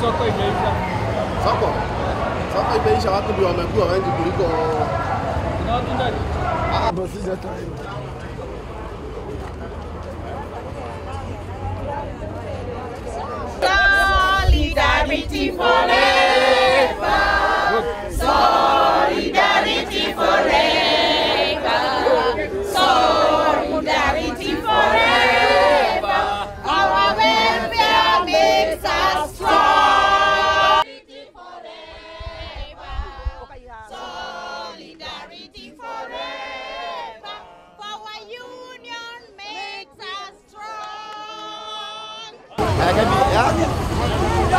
soko imeisha. Soko soko imeisha, watu ndio wamekuwa wengi kuliko Kuna watu ndani. Ah, basi hata Solidarity forever.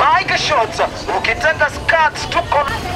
by shots. who can send us cards to...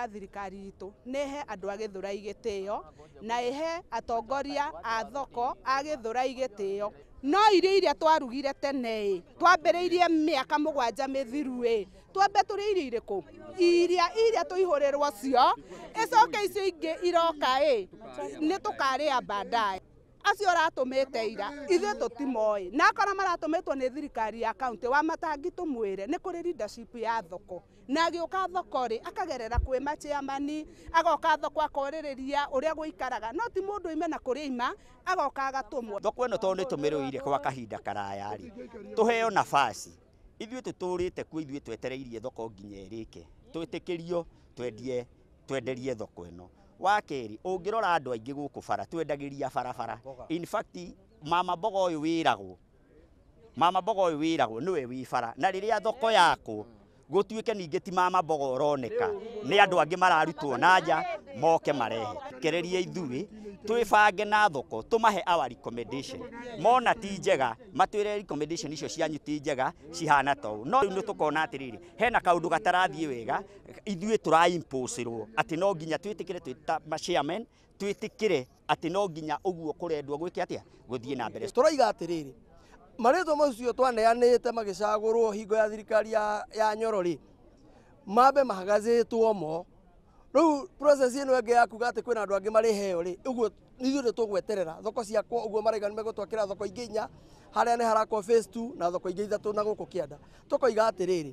kwĩra thirikari itũ nĩ he andũ a gĩthũrai gĩtĩo na ihe atongoria a thoko a gĩthũrai gĩtĩo. No irio iria twarugire tene ĩ twambĩrĩirie mĩaka mũgwanja ä twambe tũrĩ irio irĩkũ? Iria iria tũihũrĩrwo cio ĩcoke icio ingĩ iroka ĩ nĩ tũkarĩa baadaye acio ũratũmĩte ira. Ithuĩ tũtimoĩ. Na akorwo maratũmĩtwo nĩ thirikari ya kaunti wa matangi tũmwĩre nĩ kũrĩ leadership ya thoko. Na agĩũka thoko rĩ akagerera kwĩ maciamani agoka thoko akorĩrĩria ũrĩa gũikaraga. No ti mũndũ ime na kũrĩa ima agoka agatũmwo. Thoko ĩno tondũ nĩ tũmĩrũire kwa kahinda karaya rĩ tũheo nafasi ithuĩ tũtũrĩte kuo ithuĩ twetereirie thoko nginya ĩrĩke. Twĩtĩkĩrio twendie twenderie thoko ĩno wa ungirora andu aingi guku bara twendagiria barabara. In fact mama mboga uyu wiragwo mama mboga uyu wiragwo niwe wi bara. Na riria thoko yakwo gũtuĩke ninge ti mama mboga uroneka ni andu angi mararutwo na nja moke marehe. Kereria ithui twibange na thoko tumahe our recommendation. Mona ti njega matwire recommendation icio cianyu ti njega cihana to no riu nĩ atiriri hena kaundu gatarathie wega ithui tura impose ro ati no nginya twitikire twita chairman twitikire ati no nginya uguo kurendwa gwike atia guthie na mbere. Turaiga atĩrĩrĩ marĩtwa macio twaneanĩte magĩcagũrwo hingo ya thirikari ya, ya nyoro rĩ mambe mahagazĩtwo mo. Rĩu process ĩno ĩngĩ ya kuga atĩ kwĩna andũ angĩ marĩ heo rĩ ũguo ithuĩ nĩ tũgweterera thoko ciakwo ũguo maraiga nĩ megũtwakĩra thoko ingĩ inya harĩa nĩ harakwo phase two na thoko ingĩ ithatũ na gũkũ kĩanda. Tũkoiga atĩrĩrĩ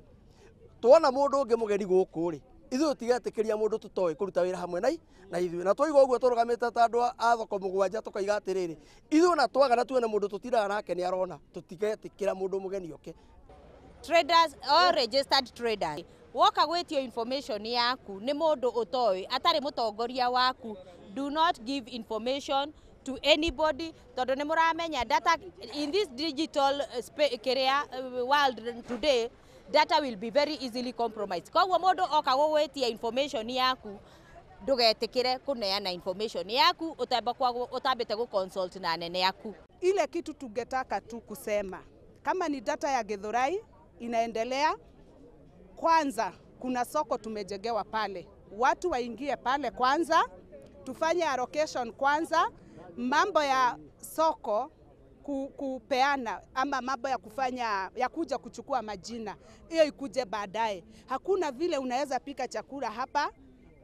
twona mũndũ ũngĩ mũgeni gũkũ rĩ ithuĩ tigetĩkĩria mũndũ tũtoĩ kũruta wĩra hamwe na na ithuĩ. Na twaiga ũguo tũrũgamĩte ta andũ a thoko mũgwanja tũkoiga atĩrĩrĩ ithuĩ na twaga na tuone mũndũ tũtiraga nake nĩ arona tũtigetĩkĩra mũndũ mũgeni oke. Traders or registered traders woka gwĩtio information yaku nĩ mũndũ ũtoĩ atarĩ mũtongoria waku. Do not give information to anybody tondå nä må ramenya data in this digital kĩrĩa uh, world today data will be very easily compromised koguo mundu oka gũgwĩtia information yaku ndugetikire kuneana information yaku utambite kwa- consult gũconsult na anene yaku ile kitu tungetaka tu kusema kama ni data ya Githurai inaendelea. Kwanza kuna soko tumejengewa pale, watu waingie pale kwanza, tufanye allocation kwanza. Mambo ya soko kupeana ama mambo ya kufanya ya kuja kuchukua majina, hiyo ikuje baadaye. Hakuna vile unaweza pika chakula hapa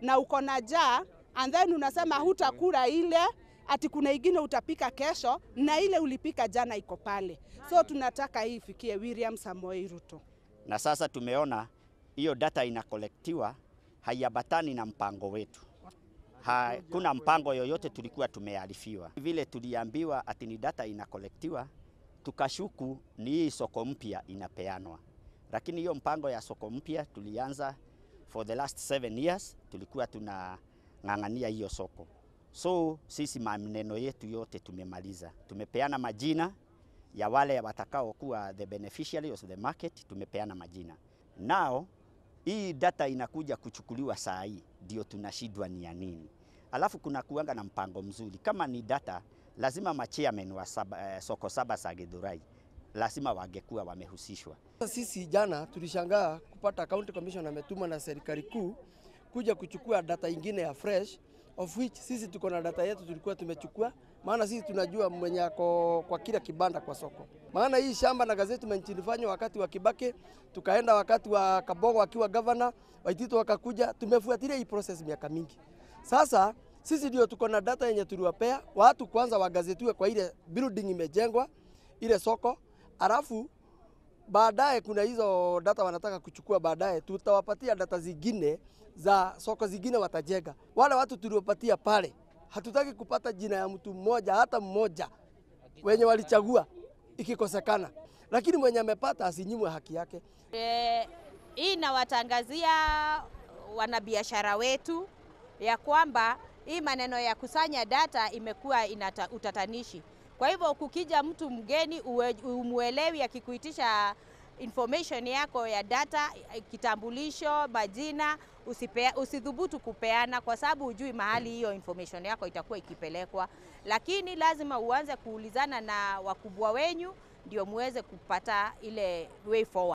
na uko na njaa and then unasema hutakula ile ati kuna ingine utapika kesho na ile ulipika jana iko pale. So tunataka hii ifikie William Samoei Ruto. na sasa tumeona hiyo data inakolektiwa haiambatani na mpango wetu. Hakuna mpango yoyote tulikuwa tumearifiwa. Vile tuliambiwa ati ni data inakolektiwa, tukashuku ni hii soko mpya inapeanwa, lakini hiyo mpango ya soko mpya tulianza for the last seven years, tulikuwa tunang'ang'ania hiyo soko. So sisi maneno yetu yote tumemaliza, tumepeana majina ya wale watakaokuwa the beneficiaries of the market, tumepeana majina. Now hii data inakuja kuchukuliwa saa hii, ndio tunashidwa ni ya nini. Alafu kuna kuanga na mpango mzuri, kama ni data lazima machairman wa saba, eh, soko saba za Githurai lazima wangekuwa wamehusishwa. Sisi jana tulishangaa kupata county commission ametuma na serikali kuu kuja kuchukua data ingine ya fresh of which sisi tuko na data yetu tulikuwa tumechukua, maana sisi tunajua mwenye ako kwa kila kibanda kwa soko. Maana hii shamba na gazeti ilifanywa wakati wa Kibaki, tukaenda wakati wa Kabogo akiwa governor, Waitito wakakuja, tumefuatilia hii process miaka mingi. Sasa sisi ndio tuko na data yenye tuliwapea watu, kwanza wagazetiwe kwa ile building imejengwa ile soko, alafu baadaye kuna hizo data wanataka kuchukua baadaye, tutawapatia data zingine za soko zingine watajenga. Wale watu tuliopatia pale, hatutaki kupata jina ya mtu mmoja hata mmoja wenye walichagua ikikosekana, lakini mwenye amepata asinyimwe haki yake. E, hii nawatangazia wanabiashara wetu ya kwamba hii maneno ya kusanya data imekuwa inata, utatanishi. Kwa hivyo kukija mtu mgeni umwelewi akikuitisha information yako ya data, kitambulisho, majina, usipea, usidhubutu kupeana kwa sababu hujui mahali hiyo information yako itakuwa ikipelekwa, lakini lazima uanze kuulizana na wakubwa wenyu ndio muweze kupata ile way forward.